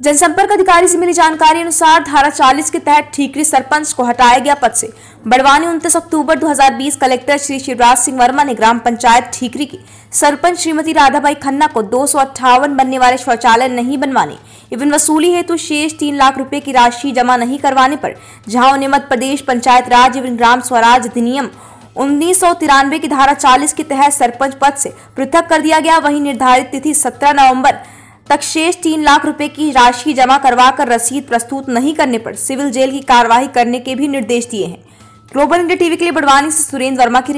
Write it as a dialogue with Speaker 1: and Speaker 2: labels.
Speaker 1: जनसंपर्क अधिकारी से मिली जानकारी अनुसार धारा 40 के तहत ठीकरी सरपंच को हटाया गया पद से। बड़वानी उनतीस अक्टूबर 2020 कलेक्टर श्री शिवराज सिंह वर्मा ने ग्राम पंचायत ठीकरी की सरपंच श्रीमती राधाबाई खन्ना को दो सौ अट्ठावन बनने वाले शौचालय नहीं बनवाने एवं वसूली हेतु तो शेष तीन लाख रुपए की राशि जमा नहीं करवाने पर जहाँ उन्हें मध्य प्रदेश पंचायत राज एवं ग्राम स्वराज अधिनियम उन्नीस सौ तिरानवे की धारा 40 के तहत सरपंच पद से पृथक कर दिया गया। वहीं निर्धारित तिथि 17 नवंबर तक शेष तीन लाख रुपए की राशि जमा करवा कर रसीद प्रस्तुत नहीं करने पर सिविल जेल की कार्यवाही करने के भी निर्देश दिए हैं। ग्लोबल इंडिया टीवी के लिए बड़वानी से सुरेंद्र वर्मा की